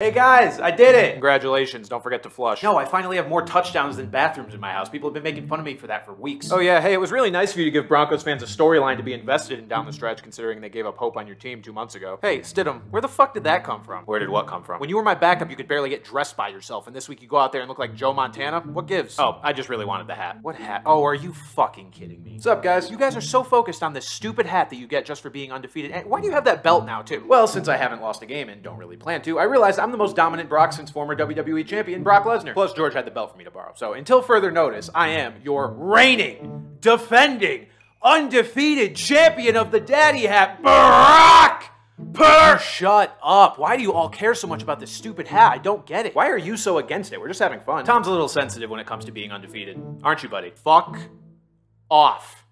Hey guys, I did it! Congratulations, don't forget to flush. No, I finally have more touchdowns than bathrooms in my house. People have been making fun of me for that for weeks. Oh yeah, hey, it was really nice of you to give Broncos fans a storyline to be invested in down the stretch, considering they gave up hope on your team two months ago. Hey, Stidham, where the fuck did that come from? Where did what come from? When you were my backup, you could barely get dressed by yourself, and this week you go out there and look like Joe Montana? What gives? Oh, I just really wanted the hat. What hat? Oh, are you fucking kidding me? What's up, guys? You guys are so focused on this stupid hat that you get just for being undefeated. And why do you have that belt now, too? Well, since I haven't lost a game and don't really plan to, I realized I'm the most dominant Brock since former WWE champion Brock Lesnar. Plus, George had the belt for me to borrow. So, until further notice, I am your reigning, defending, undefeated champion of the Daddy Hat, Brock Purdy. Shut up. Why do you all care so much about this stupid hat? I don't get it. Why are you so against it? We're just having fun. Tom's a little sensitive when it comes to being undefeated. Aren't you, buddy? Fuck off.